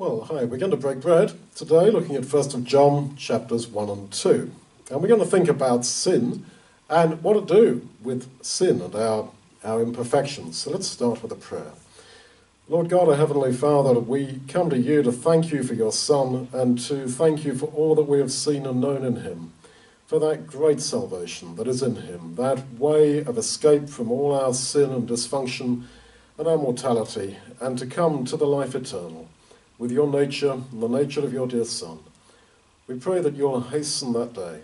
Well, hi, we're going to break bread today, looking at 1st of John chapters 1 and 2. And we're going to think about sin and what to do with sin and our, our imperfections. So let's start with a prayer. Lord God, our Heavenly Father, we come to you to thank you for your Son and to thank you for all that we have seen and known in him, for that great salvation that is in him, that way of escape from all our sin and dysfunction and our mortality, and to come to the life eternal with your nature and the nature of your dear Son. We pray that you'll hasten that day,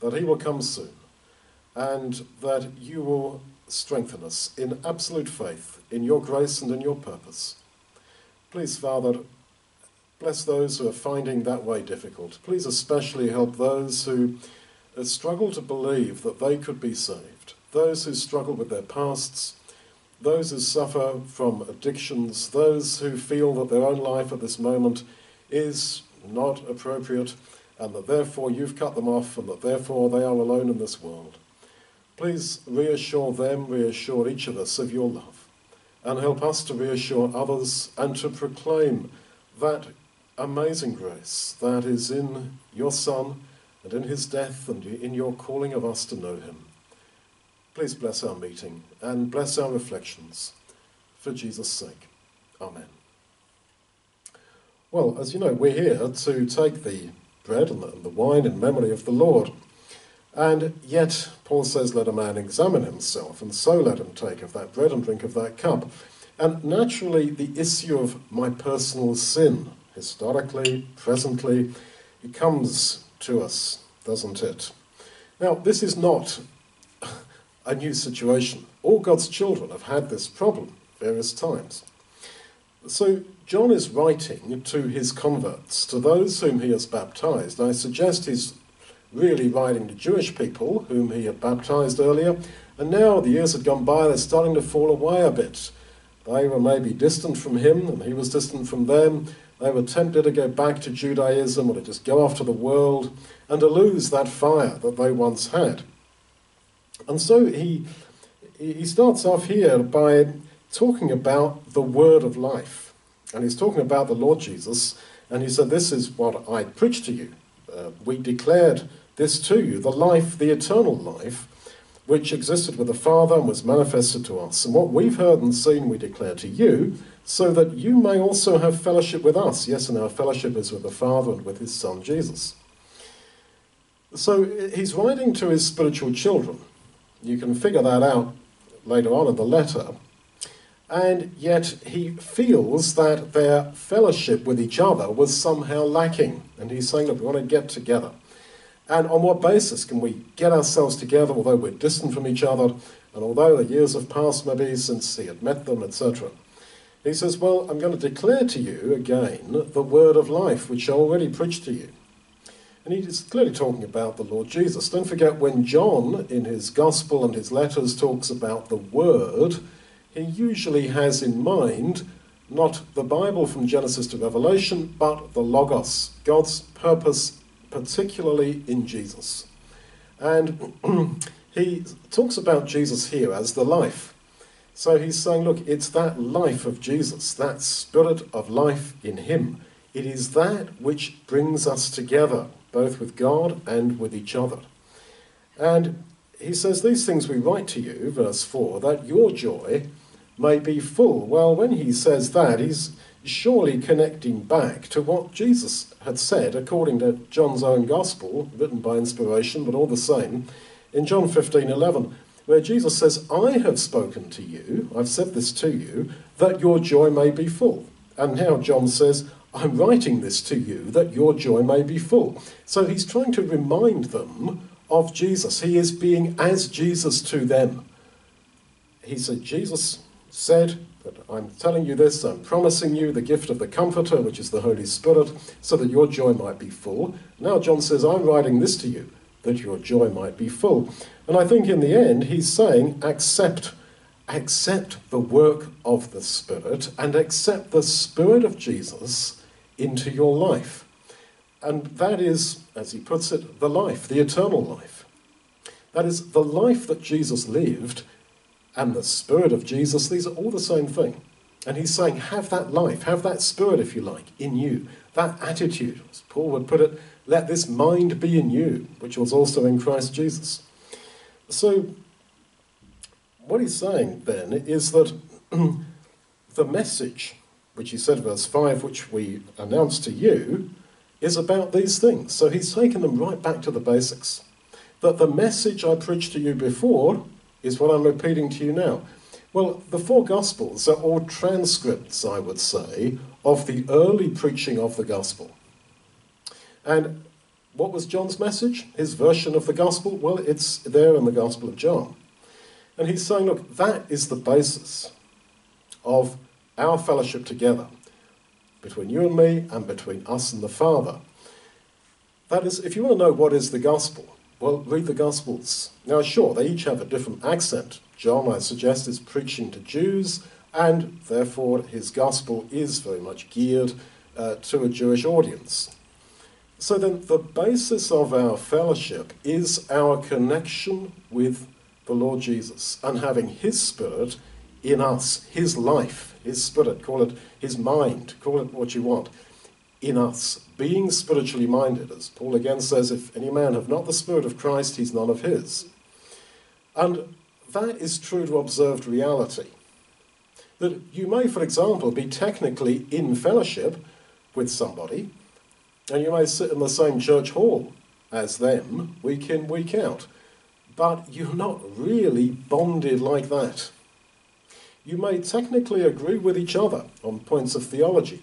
that he will come soon, and that you will strengthen us in absolute faith in your grace and in your purpose. Please, Father, bless those who are finding that way difficult. Please especially help those who uh, struggle to believe that they could be saved, those who struggle with their pasts, those who suffer from addictions, those who feel that their own life at this moment is not appropriate, and that therefore you've cut them off, and that therefore they are alone in this world. Please reassure them, reassure each of us of your love, and help us to reassure others and to proclaim that amazing grace that is in your Son and in his death and in your calling of us to know him. Please bless our meeting and bless our reflections for Jesus' sake. Amen. Well, as you know, we're here to take the bread and the, and the, wine in memory of the Lord. And yet, Paul says, let a man examine himself, and so let him take of that bread and drink of that cup. And naturally, the issue of my personal sin, historically, presently, it comes to us, doesn't it? Now, this is not a new situation. All God's children have had this problem various times. So John is writing to his converts, to those whom he has baptized. I suggest he's really writing to Jewish people whom he had baptized earlier, and now the years had gone by, they're starting to fall away a bit. They were maybe distant from him, and he was distant from them. They were tempted to go back to Judaism or to just go off to the world and to lose that fire that they once had. And so he, he starts off here by talking about the word of life. And he's talking about the Lord Jesus. And he said, This is what I preached to you. Uh, we declared this to you the life, the eternal life, which existed with the Father and was manifested to us. And what we've heard and seen, we declare to you, so that you may also have fellowship with us. Yes, and our fellowship is with the Father and with his Son Jesus. So he's writing to his spiritual children. You can figure that out later on in the letter. And yet he feels that their fellowship with each other was somehow lacking. And he's saying, look, we want to get together. And on what basis can we get ourselves together, although we're distant from each other, and although the years have passed maybe since he had met them, etc.? He says, Well, I'm going to declare to you again the word of life, which I already preached to you. And he's clearly talking about the Lord Jesus. Don't forget when John, in his gospel and his letters, talks about the Word, he usually has in mind not the Bible from Genesis to Revelation, but the Logos, God's purpose, particularly in Jesus. And he talks about Jesus here as the life. So he's saying, look, it's that life of Jesus, that spirit of life in him. It is that which brings us together both with God and with each other. And he says, These things we write to you, verse 4, that your joy may be full. Well, when he says that, he's surely connecting back to what Jesus had said, according to John's own gospel, written by inspiration, but all the same, in John 15 11, where Jesus says, I have spoken to you, I've said this to you, that your joy may be full. And now John says, I'm writing this to you that your joy may be full. So he's trying to remind them of Jesus. He is being as Jesus to them. He said, Jesus said that I'm telling you this, I'm promising you the gift of the Comforter, which is the Holy Spirit, so that your joy might be full. Now John says, I'm writing this to you that your joy might be full. And I think in the end, he's saying, accept accept the work of the Spirit and accept the Spirit of Jesus into your life. And that is, as he puts it, the life, the eternal life. That is, the life that Jesus lived and the Spirit of Jesus, these are all the same thing. And he's saying, have that life, have that spirit, if you like, in you, that attitude. As Paul would put it, let this mind be in you, which was also in Christ Jesus. So, what he's saying then is that the message, which he said, verse 5, which we announced to you, is about these things. So he's taken them right back to the basics. That the message I preached to you before is what I'm repeating to you now. Well, the four Gospels are all transcripts, I would say, of the early preaching of the Gospel. And what was John's message? His version of the Gospel? Well, it's there in the Gospel of John. And he's saying, look, that is the basis of our fellowship together between you and me and between us and the Father. That is, if you want to know what is the Gospel, well, read the Gospels. Now, sure, they each have a different accent. John, I suggest, is preaching to Jews, and therefore his Gospel is very much geared uh, to a Jewish audience. So then, the basis of our fellowship is our connection with the Lord Jesus and having His Spirit in us, His life, His Spirit, call it His mind, call it what you want, in us, being spiritually minded. As Paul again says, if any man have not the Spirit of Christ, he's none of his. And that is true to observed reality. That you may, for example, be technically in fellowship with somebody, and you may sit in the same church hall as them week in, week out, but you're not really bonded like that. You may technically agree with each other on points of theology,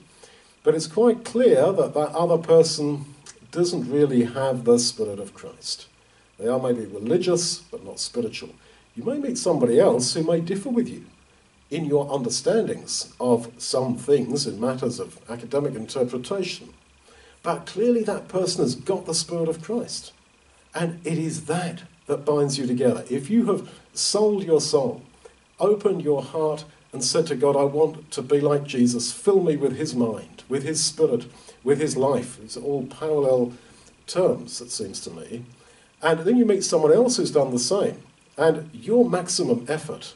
but it's quite clear that that other person doesn't really have the Spirit of Christ. They are maybe religious, but not spiritual. You may meet somebody else who may differ with you in your understandings of some things in matters of academic interpretation. But clearly, that person has got the Spirit of Christ. And it is that that binds you together. If you have sold your soul, opened your heart, and said to God, I want to be like Jesus, fill me with his mind, with his spirit, with his life. Are all parallel terms, it seems to me. And then you meet someone else who's done the same. And your maximum effort,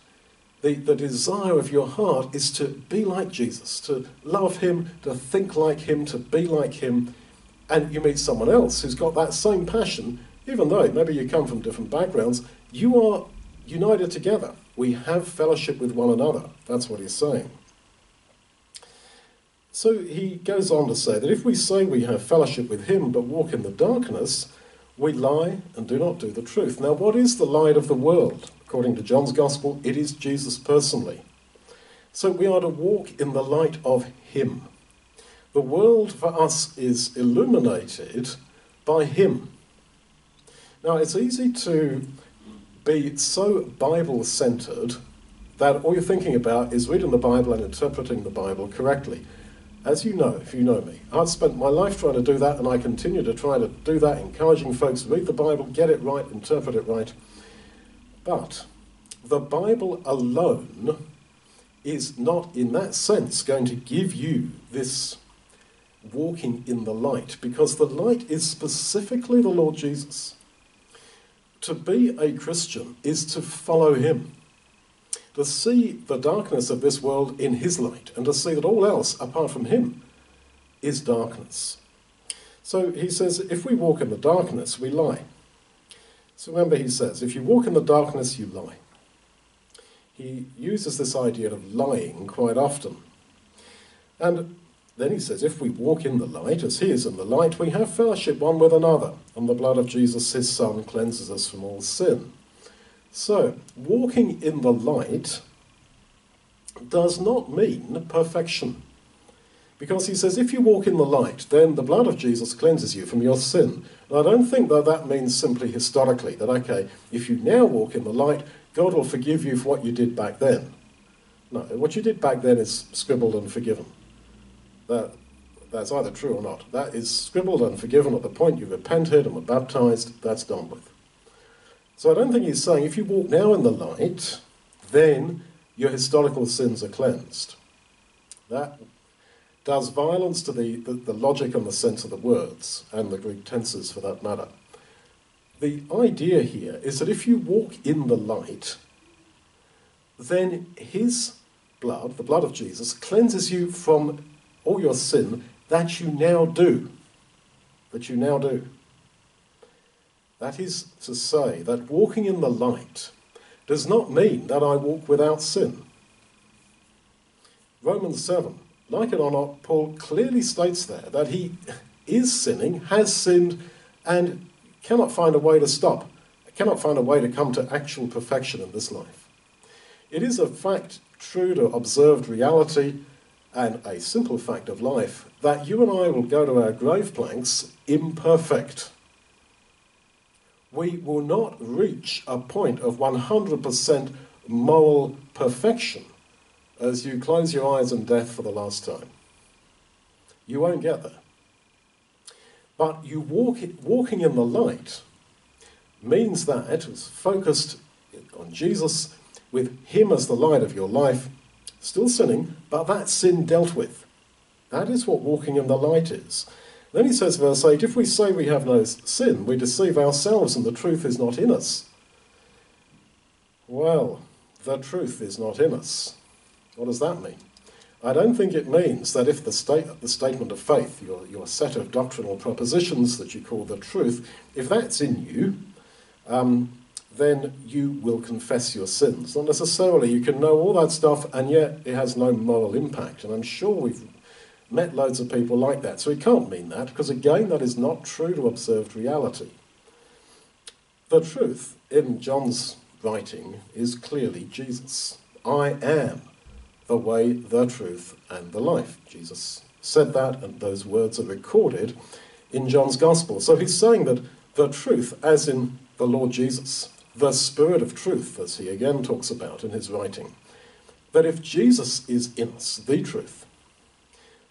the, the desire of your heart, is to be like Jesus, to love him, to think like him, to be like him. And you meet someone else who's got that same passion, even though maybe you come from different backgrounds, you are united together. We have fellowship with one another. That's what he's saying. So he goes on to say that if we say we have fellowship with him but walk in the darkness, we lie and do not do the truth. Now, what is the light of the world? According to John's Gospel, it is Jesus personally. So we are to walk in the light of him. The world for us is illuminated by him. Now, it's easy to be so Bible centered that all you're thinking about is reading the Bible and interpreting the Bible correctly. As you know, if you know me, I've spent my life trying to do that, and I continue to try to do that, encouraging folks to read the Bible, get it right, interpret it right. But the Bible alone is not, in that sense, going to give you this walking in the light, because the light is specifically the Lord Jesus. To be a Christian is to follow him, to see the darkness of this world in his light, and to see that all else apart from him is darkness. So he says, if we walk in the darkness, we lie. So remember, he says, if you walk in the darkness, you lie. He uses this idea of lying quite often. And then he says, If we walk in the light, as he is in the light, we have fellowship one with another, and the blood of Jesus, his Son, cleanses us from all sin. So, walking in the light does not mean perfection. Because he says, if you walk in the light, then the blood of Jesus cleanses you from your sin. And I don't think that that means simply historically, that, okay, if you now walk in the light, God will forgive you for what you did back then. No, what you did back then is scribbled and forgiven. That, that's either true or not. That is scribbled and forgiven at the point you repented and were baptized, that's done with. So I don't think he's saying if you walk now in the light, then your historical sins are cleansed. That does violence to the, the, the, logic and the sense of the words, and the Greek tenses for that matter. The idea here is that if you walk in the light, then his blood, the blood of Jesus, cleanses you from all your sin that you now do. That you now do. That is to say, that walking in the light does not mean that I walk without sin. Romans 7, like it or not, Paul clearly states there that he is sinning, has sinned, and cannot find a way to stop, cannot find a way to come to actual perfection in this life. It is a fact true to observed reality and a simple fact of life that you and I will go to our grave planks imperfect. We will not reach a point of 100% moral perfection as you close your eyes in death for the last time. You won't get there. But you walk, walking in the light means that it's focused on Jesus with Him as the light of your life, still sinning, but that sin dealt with. That is what walking in the light is. Then he says, verse 8, if we say we have no sin, we deceive ourselves and the truth is not in us. Well, the truth is not in us. What does that mean? I don't think it means that if the, state, the statement of faith, your, your set of doctrinal propositions that you call the truth, if that's in you, um, then you will confess your sins. Not necessarily. You can know all that stuff, and yet it has no moral impact. And I'm sure we've met loads of people like that. So it can't mean that, because again, that is not true to observed reality. The truth in John's writing is clearly Jesus. I am the way, the truth, and the life. Jesus said that, and those words are recorded in John's Gospel. So he's saying that the truth, as in the Lord Jesus, the Spirit of truth, as he again talks about in his writing, that if Jesus is in us, the truth,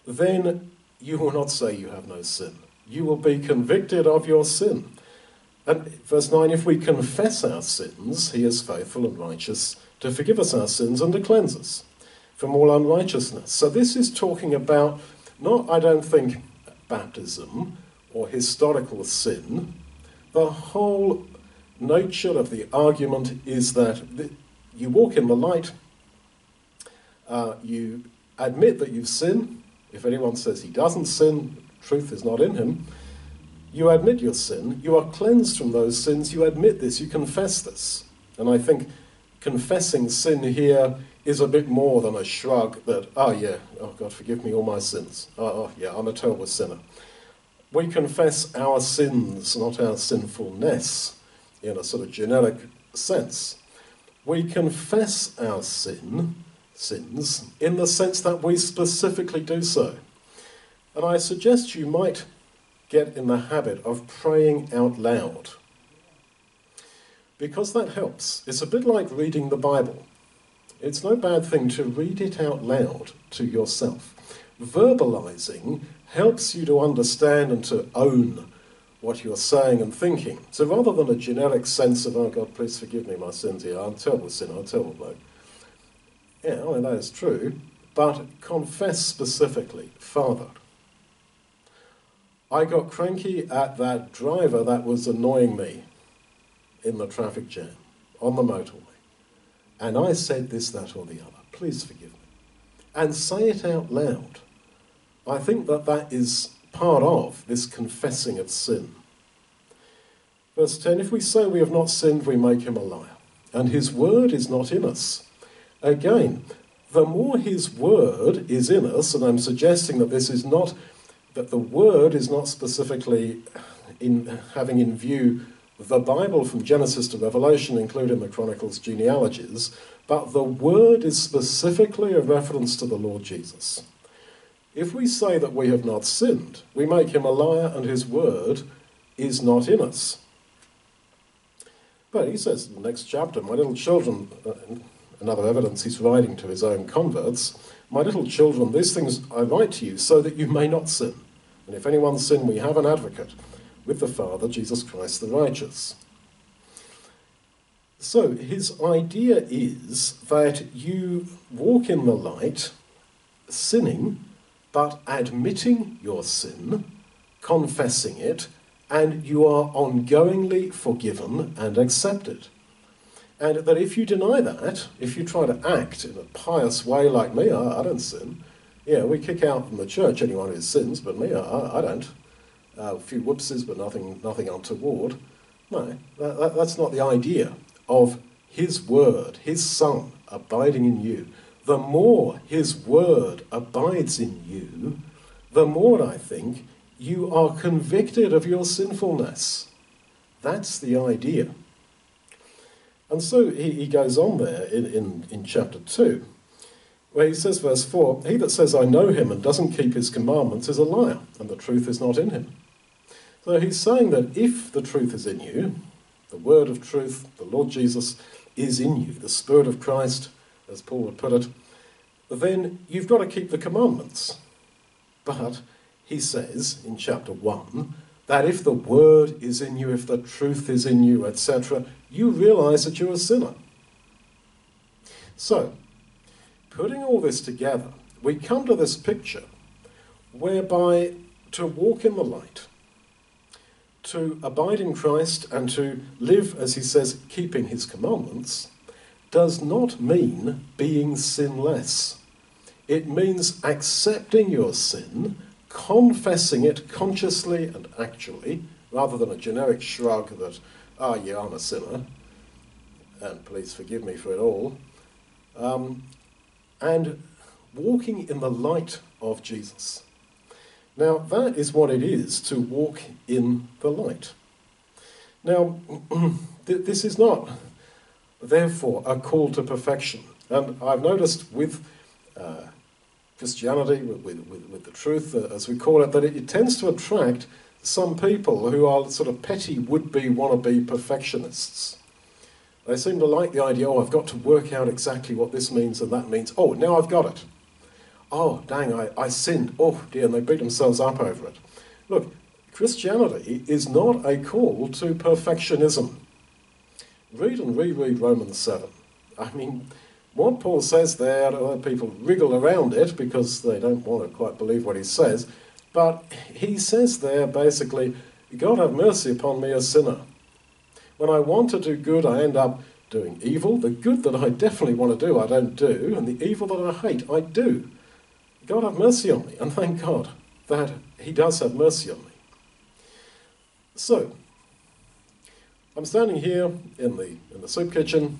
then you will not say you have no sin. You will be convicted of your sin. And verse 9 if we confess our sins, he is faithful and righteous to forgive us our sins and to cleanse us from all unrighteousness. So this is talking about not, I don't think, baptism or historical sin. The whole nature of the argument is that you walk in the light, uh, you admit that you've sinned. If anyone says he doesn't sin, truth is not in him. You admit your sin, you are cleansed from those sins, you admit this, you confess this. And I think confessing sin here is a bit more than a shrug that, oh yeah, oh God, forgive me all my sins. Oh, oh yeah, I'm a terrible sinner. We confess our sins, not our sinfulness, in a sort of generic sense. We confess our sin, sins, in the sense that we specifically do so. And I suggest you might get in the habit of praying out loud. Because that helps. It's a bit like reading the Bible. It's no bad thing to read it out loud to yourself. Verbalizing helps you to understand and to own what you're saying and thinking. So rather than a generic sense of, oh God, please forgive me my sins here, I'm a terrible sinner, I'm a terrible bloke. Yeah, well, that is true, but confess specifically, Father, I got cranky at that driver that was annoying me in the traffic jam on the motorway and I said this, that, or the other. Please forgive me. And say it out loud. I think that that is part of this confessing of sin. Verse 10 If we say we have not sinned, we make him a liar, and his word is not in us. Again, the more his word is in us, and I'm suggesting that this is not, that the word is not specifically in having in view the Bible from Genesis to Revelation, including the Chronicles genealogies, but the word is specifically a reference to the Lord Jesus. If we say that we have not sinned, we make him a liar and his word is not in us. But he says in the next chapter, My little children, uh, another evidence he's writing to his own converts, My little children, these things I write to you so that you may not sin. And if anyone sin, we have an advocate with the Father, Jesus Christ the righteous. So his idea is that you walk in the light, sinning, but admitting your sin, confessing it, and you are ongoingly forgiven and accepted. And that if you deny that, if you try to act in a pious way like me, I, I don't sin. Yeah, we kick out from the church anyone who sins, but me, I, I don't. Uh, a few whoopsies, but nothing, nothing untoward. No, that, that, that's not the idea of His Word, His Son, abiding in you. The more His Word abides in you, the more, I think, you are convicted of your sinfulness. That's the idea. And so he, he goes on there in, in, in chapter 2, where he says, verse 4 He that says, I know him and doesn't keep his commandments is a liar, and the truth is not in him. So he's saying that if the truth is in you, the word of truth, the Lord Jesus, is in you, the Spirit of Christ, as Paul would put it, then you've got to keep the commandments. But he says in chapter 1 that if the word is in you, if the truth is in you, etc., you realize that you're a sinner. So, putting all this together, we come to this picture whereby to walk in the light, to abide in Christ, and to live, as he says, keeping his commandments, does not mean being sinless. It means accepting your sin, confessing it consciously and actually, rather than a generic shrug that, ah, oh, yeah, I'm a sinner, and please forgive me for it all, um, and walking in the light of Jesus. Now, that is what it is to walk in the light. Now, this is not, therefore, a call to perfection. And I've noticed with uh, Christianity, with, with, with, the truth, uh, as we call it, that it, it, tends to attract some people who are sort of petty, would be, wannabe perfectionists. They seem to like the idea, oh, I've got to work out exactly what this means and that means. Oh, now I've got it. Oh, dang, I, I sinned. Oh, dear, and they beat themselves up over it. Look, Christianity is not a call to perfectionism. Read and reread Romans 7. I mean, what Paul says there, people wriggle around it because they don't want to quite believe what he says, but he says there basically, God have mercy upon me, a sinner. When I want to do good, I end up doing evil. The good that I definitely want to do, I don't do, and the evil that I hate, I do. God have mercy on me, and thank God that He does have mercy on me. So, I'm standing here in the, in the soup kitchen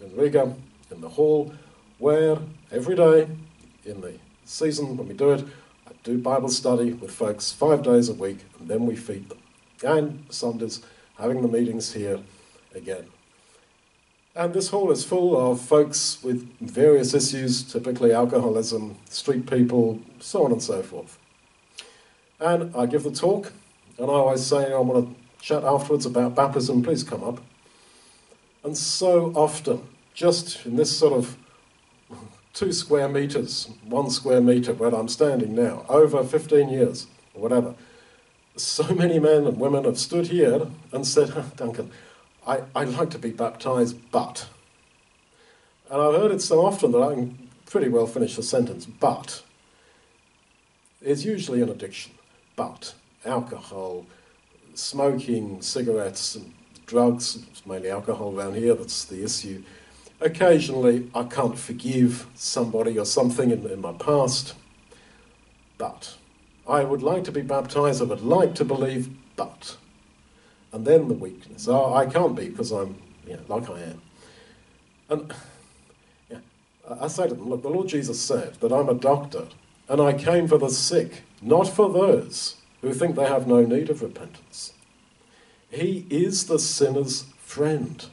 in Riga, in the hall, where every day in the season when we do it, I do Bible study with folks five days a week, and then we feed them. And Sundays, having the meetings here again. And this hall is full of folks with various issues, typically alcoholism, street people, so on and so forth. And I give the talk, and I always say, I want to chat afterwards about baptism, please come up. And so often, just in this sort of two square meters, one square meter where I'm standing now, over 15 years or whatever, so many men and women have stood here and said, Duncan, I, I'd like to be baptized, but. And I've heard it so often that I can pretty well finish the sentence, but. It's usually an addiction, but alcohol, smoking, cigarettes, and drugs, it's mainly alcohol around here, that's the issue Occasionally, I can't forgive somebody or something in, in my past, but I would like to be baptized, I would like to believe, but. And then the weakness. Oh, I can't be because I'm you know, like I am. And yeah, I say to them, look, the Lord Jesus said that I'm a doctor and I came for the sick, not for those who think they have no need of repentance. He is the sinner's friend.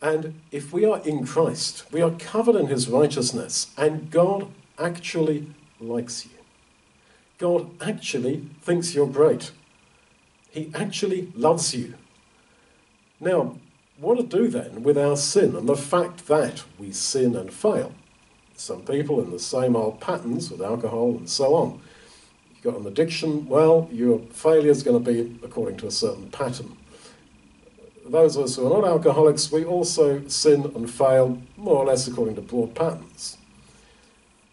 And if we are in Christ, we are covered in his righteousness, and God actually likes you. God actually thinks you're great. He actually loves you. Now, what to do then with our sin and the fact that we sin and fail? Some people in the same old patterns with alcohol and so on. You've got an addiction, well, your failure is going to be according to a certain pattern those of us who are not alcoholics, we also sin and fail more or less according to broad patterns.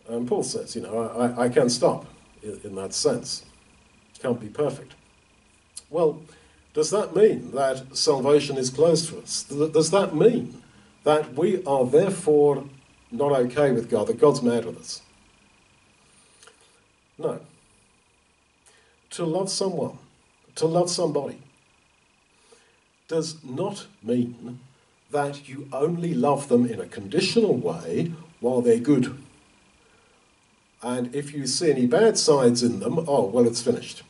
And Paul says, you know, I, I can stop in, in that sense. Can't be perfect. Well, Does that mean that salvation is closed to us? Does that mean that we are therefore not okay with God, that God's mad with us? No. To love someone, to love somebody, does not mean that you only love them in a conditional way while they're good. And if you see any bad sides in them, oh, well, it's finished.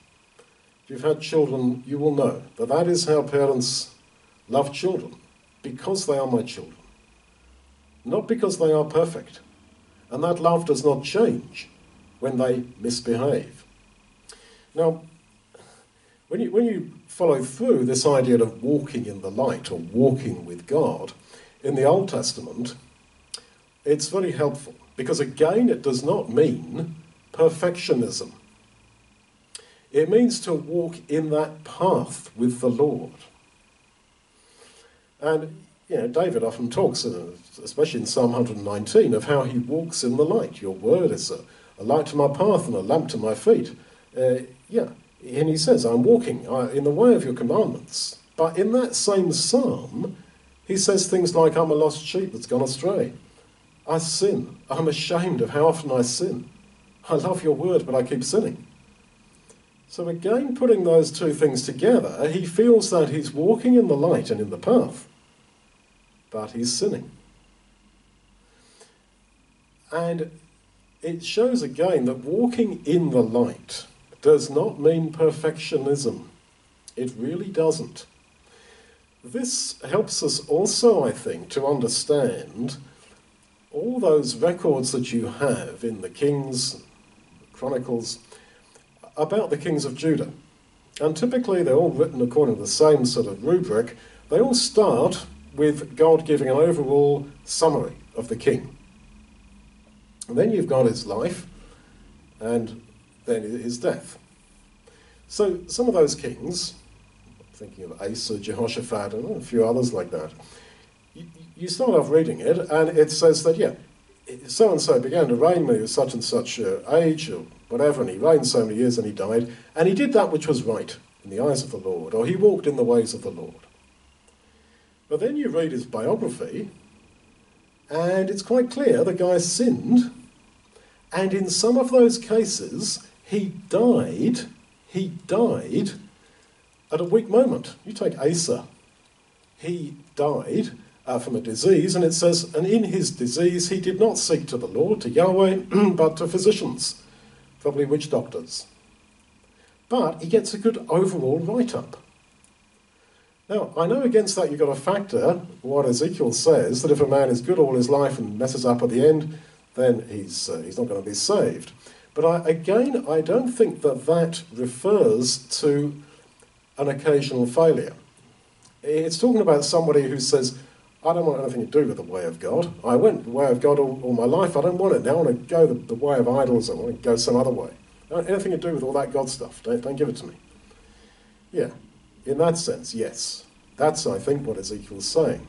If you've had children, you will know that that is how parents love children, because they are my children, not because they are perfect. And that love does not change when they misbehave. Now, when you, when you follow through this idea of walking in the light or walking with God in the Old Testament, it's very helpful because, again, it does not mean perfectionism. It means to walk in that path with the Lord. And, you know, David often talks, uh, especially in Psalm 119, of how he walks in the light. Your word is a, a light to my path and a lamp to my feet. Uh, yeah, and he says, I'm walking uh, in the way of your commandments. But in that same psalm, he says things like, I'm a lost sheep that's gone astray. I sin. I'm ashamed of how often I sin. I love your word, but I keep sinning. So, again, putting those two things together, he feels that he's walking in the light and in the path, but he's sinning. And it shows again that walking in the light does not mean perfectionism. It really doesn't. This helps us also, I think, to understand all those records that you have in the Kings, Chronicles, about the kings of Judah. And typically they're all written according to the same sort of rubric. They all start with God giving an overall summary of the king. And then you've got his life, and then his death. So some of those kings, thinking of Asa, Jehoshaphat, and a few others like that, you, you start off reading it, and it says that, yeah, so and so began to reign when he was such and such uh, age, or whatever, and he reigned so many years and he died, and he did that which was right in the eyes of the Lord, or he walked in the ways of the Lord. But then you read his biography, and it's quite clear the guy sinned, and in some of those cases, he died, he died at a weak moment. You take Asa, he died uh, from a disease, and it says, and in his disease he did not seek to the Lord, to Yahweh, but to physicians probably witch doctors. But he gets a good overall write up. Now, I know against that you've got to factor what Ezekiel says that if a man is good all his life and messes up at the end, then he's, uh, he's not going to be saved. But I, again, I don't think that that refers to an occasional failure. It's talking about somebody who says, I don't want anything to do with the way of God. I went the way of God all, all my life. I don't want it now. I want to go the, the, way of idols. I want to go some other way. Uh, anything to do with all that God stuff. Don't, don't give it to me. Yeah, in that sense, yes. That's, I think, what Ezekiel's saying.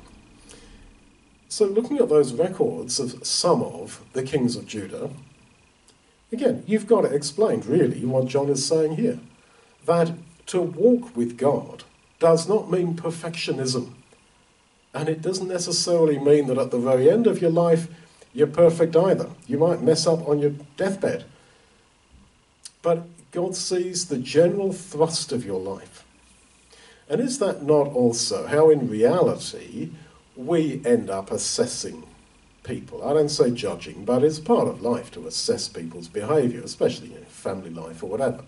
So, looking at those records of some of the kings of Judah, again, you've got to explain really what John is saying here. That to walk with God does not mean perfectionism. And it doesn't necessarily mean that at the very end of your life you're perfect either. You might mess up on your deathbed. But God sees the general thrust of your life. And is that not also how, in reality, we end up assessing people? I don't say judging, but it's part of life to assess people's behaviour, especially in family life or whatever.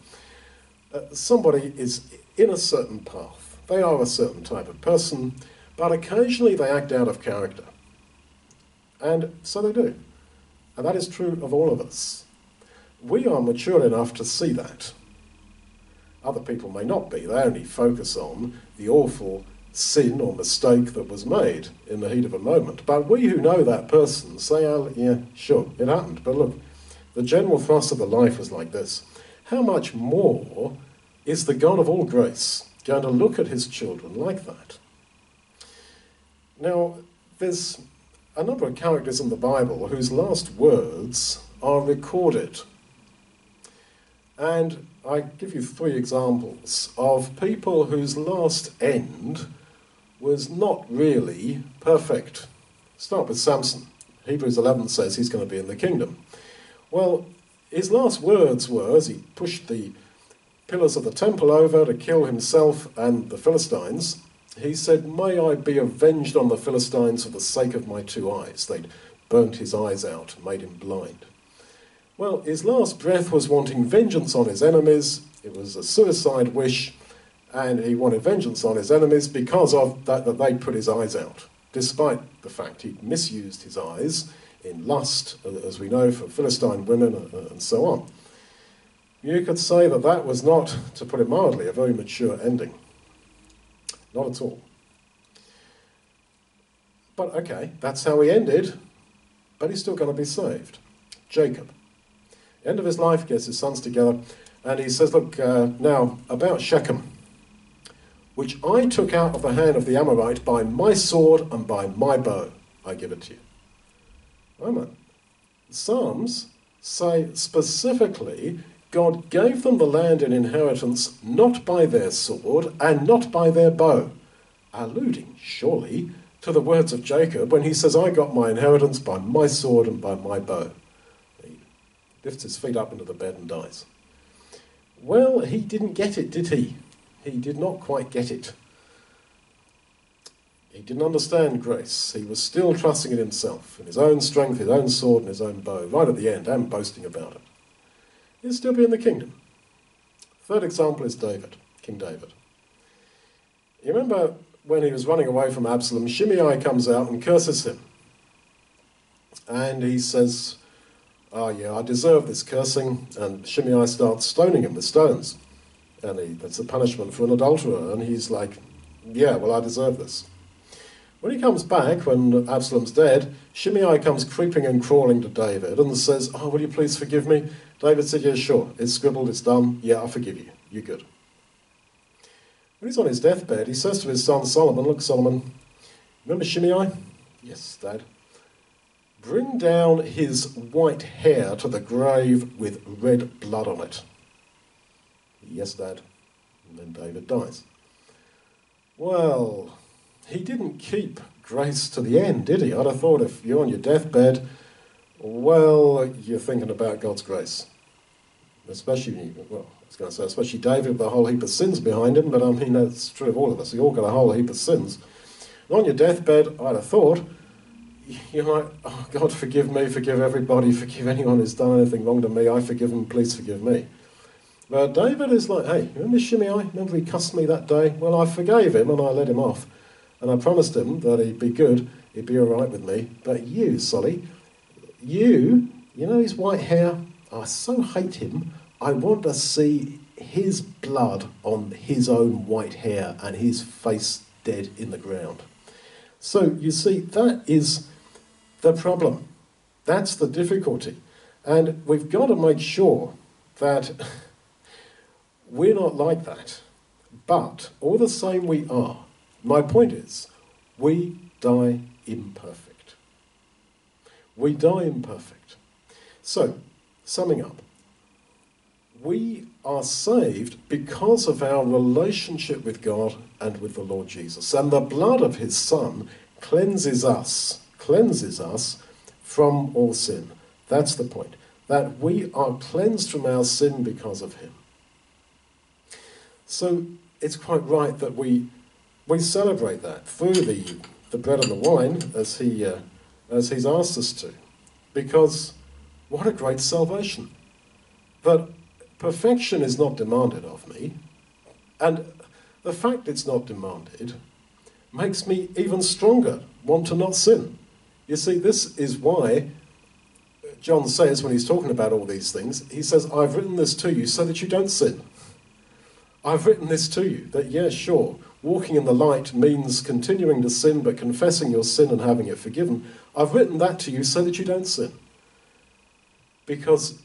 Uh, somebody is in a certain path, they are a certain type of person, but occasionally they act out of character. And so they do. And that is true of all of us. We are mature enough to see that. Other people may not be. They only focus on the awful sin or mistake that was made in the heat of a moment. But we who know that person say, oh, yeah, sure, it happened. But look, the general thrust of the life was like this. How much more is the God of all grace going to look at his children like that? Now, there's a number of characters in the Bible whose last words are recorded. And I give you three examples of people whose last end was not really perfect. Start with Samson. Hebrews 11 says he's going to be in the kingdom. Well, his last words were as he pushed the pillars of the temple over to kill himself and the Philistines, he said, May I be avenged on the Philistines for the sake of my two eyes. They'd burnt his eyes out, made him blind. Well, his last breath was wanting vengeance on his enemies. It was a suicide wish, and he wanted vengeance on his enemies because of that, that they put his eyes out, despite the fact he'd misused his eyes in lust, as we know, for Philistine women and so on. You could say that that was not, to put it mildly, a very mature ending. Not at all. But okay, that's how he ended, but he's still going to be saved. Jacob. End of his life, gets his sons together, and he says, Look, uh, now, about Shechem, which I took out of the hand of the Amorite by my sword and by my bow, I give it to you. Amen. Psalms say specifically God gave them the land in inheritance not by their sword and not by their bow, alluding, surely, to the words of Jacob when he says, I got my inheritance by my sword and by my bow. He lifts his feet up into the bed and dies. Well, he didn't get it, did he? He did not quite get it. He didn't understand grace. He was still trusting in himself, in his own strength, his own sword, and his own bow, right at the end, and boasting about it he'll still be in the kingdom. Third example is David, King David. You remember when he was running away from Absalom, Shimei comes out and curses him. And he says, Oh, yeah, I deserve this cursing. And Shimei starts stoning him with stones. And he, that's a punishment for an adulterer. And he's like, Yeah, well, I deserve this. When he comes back, when Absalom's dead, Shimei comes creeping and crawling to David and says, Oh, will you please forgive me? David said, Yeah, sure. It's scribbled, it's done. Yeah, I forgive you. You're good. When he's on his deathbed, he says to his son Solomon, Look, Solomon, remember Shimei? Yes, Dad. Bring down his white hair to the grave with red blood on it. Yes, Dad. And then David dies. Well, he didn't keep grace to the end, did he? I'd have thought if you're on your deathbed, well, you're thinking about God's grace. Especially, well, I was going to say, especially David with a whole heap of sins behind him, but I mean, that's true of all of us. We all got a whole heap of sins. And on your deathbed, I'd have thought, you're like, oh, God, forgive me, forgive everybody, forgive anyone who's done anything wrong to me, I forgive them, please forgive me. But David is like, hey, remember Shimei? Remember he cussed me that day? Well, I forgave him and I let him off. And I promised him that he'd be good, he'd be all right with me. But you, Solly, you, you know his white hair? I so hate him. I want to see his blood on his own white hair and his face dead in the ground. So you see, that is the problem. That's the difficulty. And we've got to make sure that we're not like that. But all the same, we are. My point is, we die imperfect. We die imperfect. So, summing up, we are saved because of our relationship with God and with the Lord Jesus. And the blood of his Son cleanses us, cleanses us from all sin. That's the point. That we are cleansed from our sin because of him. So it's quite right that we we celebrate that through the, the bread and the wine as, he, uh, as he's asked us to. Because what a great salvation. But perfection is not demanded of me. And the fact it's not demanded makes me even stronger, want to not sin. You see, this is why John says, when he's talking about all these things, he says, I've written this to you so that you don't sin. I've written this to you that, yeah, sure, walking in the light means continuing to sin but confessing your sin and having it forgiven. I've written that to you so that you don't sin. Because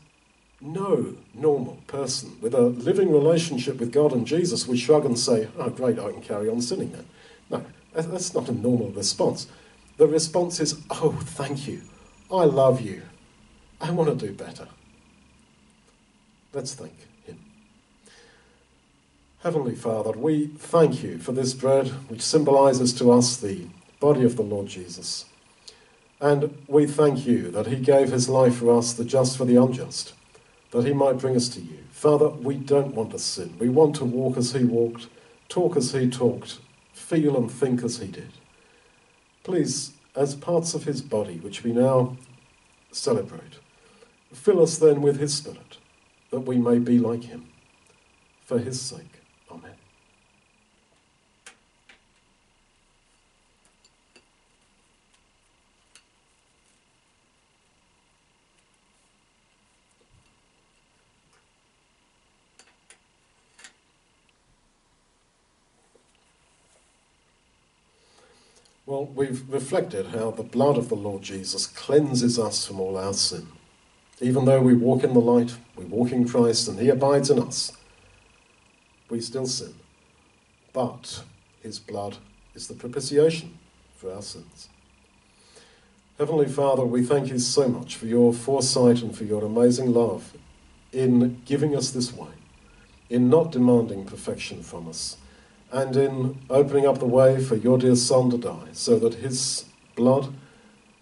no normal person with a living relationship with God and Jesus would shrug and say, Oh, great, I can carry on sinning then. No, that's not a normal response. The response is, Oh, thank you. I love you. I want to do better. Let's thank Him. Heavenly Father, we thank you for this bread which symbolizes to us the body of the Lord Jesus. And we thank you that he gave his life for us, the just for the unjust, that he might bring us to you. Father, we don't want to sin. We want to walk as he walked, talk as he talked, feel and think as he did. Please, as parts of his body, which we now celebrate, fill us then with his Spirit, that we may be like him, for his sake. Amen. Well, we've reflected how the blood of the Lord Jesus cleanses us from all our sin. Even though we walk in the light, we walk in Christ, and He abides in us, we still sin. But His blood is the propitiation for our sins. Heavenly Father, we thank you so much for your foresight and for your amazing love in giving us this way, in not demanding perfection from us and in opening up the way for your dear Son to die, so that his blood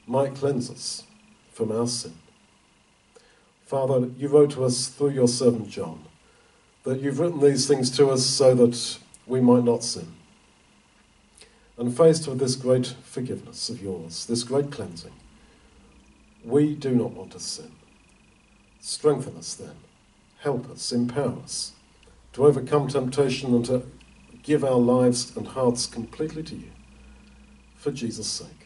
might cleanse us from our sin. Father, you wrote to us through your servant John that you've written these things to us so that we might not sin. And faced with this great forgiveness of yours, this great cleansing, we do not want to sin. Strengthen us then. Help us, empower us to overcome temptation and to give our lives and hearts completely to you for Jesus' sake.